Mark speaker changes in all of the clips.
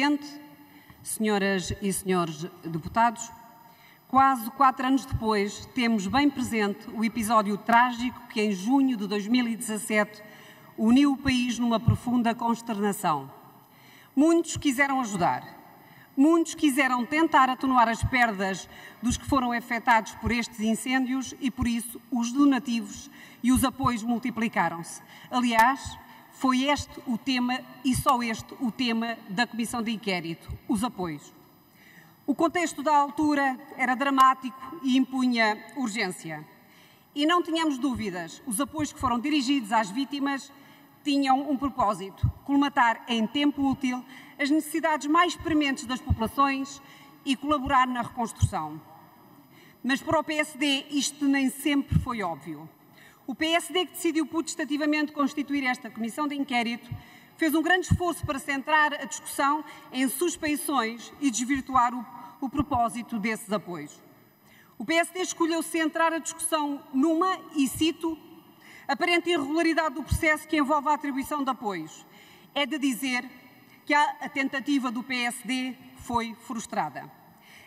Speaker 1: Presidente, senhoras e senhores deputados, quase quatro anos depois, temos bem presente o episódio trágico que, em junho de 2017, uniu o país numa profunda consternação. Muitos quiseram ajudar, muitos quiseram tentar atenuar as perdas dos que foram afetados por estes incêndios e, por isso, os donativos e os apoios multiplicaram-se. Aliás, foi este o tema, e só este, o tema da Comissão de Inquérito: os apoios. O contexto da altura era dramático e impunha urgência. E não tínhamos dúvidas, os apoios que foram dirigidos às vítimas tinham um propósito: colmatar em tempo útil as necessidades mais prementes das populações e colaborar na reconstrução. Mas para o PSD isto nem sempre foi óbvio. O PSD, que decidiu putestativamente constituir esta comissão de inquérito, fez um grande esforço para centrar a discussão em suspeições e desvirtuar o, o propósito desses apoios. O PSD escolheu centrar a discussão numa, e cito, aparente irregularidade do processo que envolve a atribuição de apoios. É de dizer que a, a tentativa do PSD foi frustrada.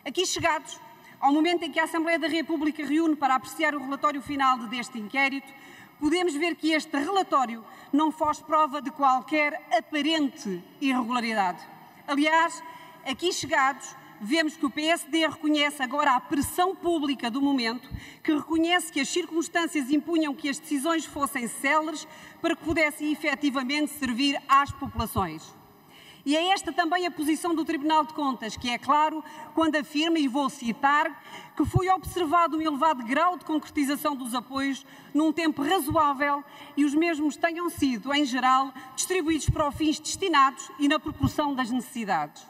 Speaker 1: Aqui chegados, ao momento em que a Assembleia da República reúne para apreciar o relatório final deste inquérito, podemos ver que este relatório não faz prova de qualquer aparente irregularidade. Aliás, aqui chegados, vemos que o PSD reconhece agora a pressão pública do momento, que reconhece que as circunstâncias impunham que as decisões fossem céleres para que pudessem efetivamente servir às populações. E é esta também a posição do Tribunal de Contas, que é claro quando afirma, e vou citar, que foi observado um elevado grau de concretização dos apoios num tempo razoável e os mesmos tenham sido, em geral, distribuídos para os fins destinados e na proporção das necessidades.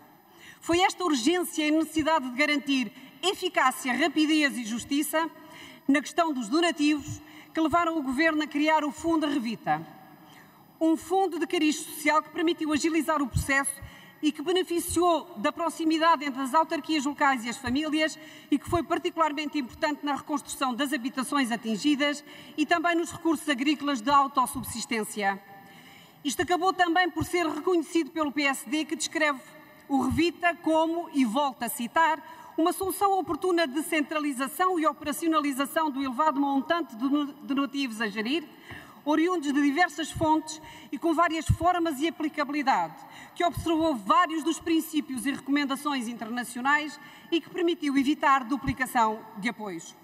Speaker 1: Foi esta urgência e necessidade de garantir eficácia, rapidez e justiça na questão dos donativos que levaram o Governo a criar o Fundo Revita um fundo de cariz social que permitiu agilizar o processo e que beneficiou da proximidade entre as autarquias locais e as famílias e que foi particularmente importante na reconstrução das habitações atingidas e também nos recursos agrícolas de autossubsistência. Isto acabou também por ser reconhecido pelo PSD, que descreve o Revita como, e volto a citar, uma solução oportuna de centralização e operacionalização do elevado montante de donativos a gerir, oriundos de diversas fontes e com várias formas e aplicabilidade, que observou vários dos princípios e recomendações internacionais e que permitiu evitar duplicação de apoios.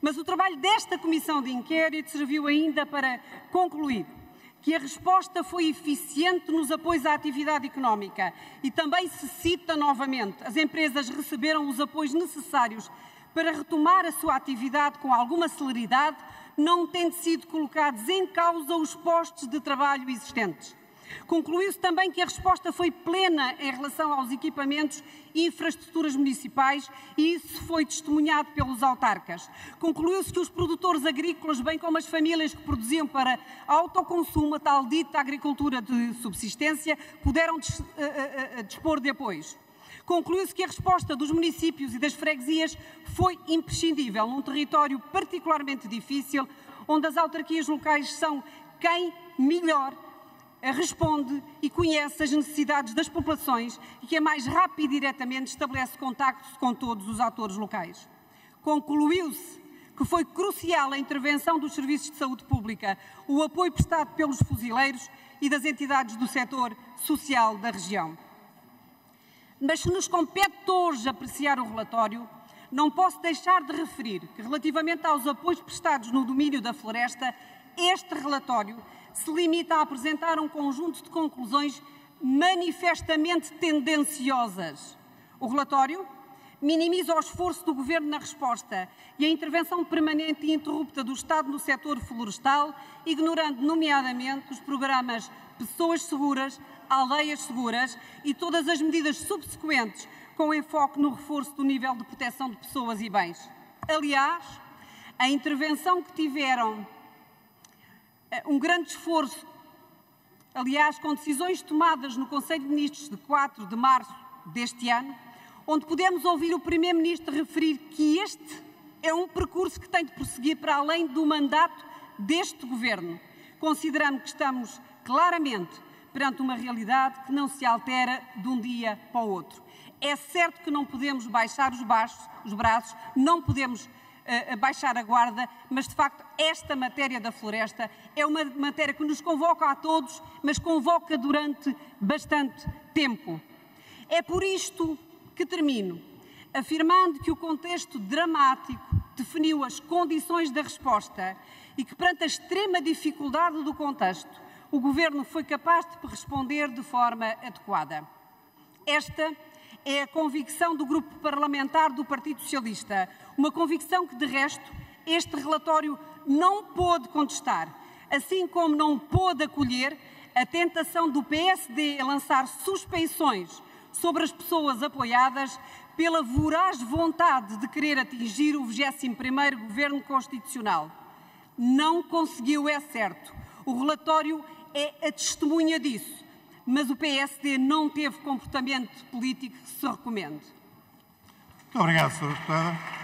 Speaker 1: Mas o trabalho desta comissão de inquérito serviu ainda para concluir que a resposta foi eficiente nos apoios à atividade económica e também se cita novamente: as empresas receberam os apoios necessários para retomar a sua atividade com alguma celeridade, não tendo sido colocados em causa os postos de trabalho existentes. Concluiu-se também que a resposta foi plena em relação aos equipamentos e infraestruturas municipais e isso foi testemunhado pelos autarcas. Concluiu-se que os produtores agrícolas, bem como as famílias que produziam para autoconsumo, a tal dita agricultura de subsistência, puderam eh, eh, dispor de apoios concluiu-se que a resposta dos municípios e das freguesias foi imprescindível num território particularmente difícil, onde as autarquias locais são quem melhor responde e conhece as necessidades das populações e que é mais rápido e diretamente estabelece contactos com todos os atores locais. Concluiu-se que foi crucial a intervenção dos serviços de saúde pública, o apoio prestado pelos fuzileiros e das entidades do setor social da região. Mas se nos compete hoje apreciar o relatório, não posso deixar de referir que, relativamente aos apoios prestados no domínio da floresta, este relatório se limita a apresentar um conjunto de conclusões manifestamente tendenciosas. O relatório minimiza o esforço do Governo na resposta e a intervenção permanente e interrupta do Estado no setor florestal, ignorando, nomeadamente, os programas Pessoas Seguras, aldeias seguras e todas as medidas subsequentes com enfoque no reforço do nível de proteção de pessoas e bens. Aliás, a intervenção que tiveram eh, um grande esforço, aliás, com decisões tomadas no Conselho de Ministros de 4 de março deste ano, onde podemos ouvir o Primeiro-Ministro referir que este é um percurso que tem de prosseguir para além do mandato deste Governo. Consideramos que estamos claramente perante uma realidade que não se altera de um dia para o outro. É certo que não podemos baixar os, baixos, os braços, não podemos uh, baixar a guarda, mas de facto esta matéria da floresta é uma matéria que nos convoca a todos, mas convoca durante bastante tempo. É por isto que termino, afirmando que o contexto dramático definiu as condições da resposta e que, perante a extrema dificuldade do contexto, o Governo foi capaz de responder de forma adequada. Esta é a convicção do Grupo Parlamentar do Partido Socialista, uma convicção que, de resto, este relatório não pôde contestar, assim como não pôde acolher a tentação do PSD a lançar suspeições sobre as pessoas apoiadas pela voraz vontade de querer atingir o 21º Governo Constitucional. Não conseguiu, é certo. O relatório é a testemunha disso, mas o PSD não teve comportamento político que se recomende.
Speaker 2: Muito obrigado, Sra. Deputada.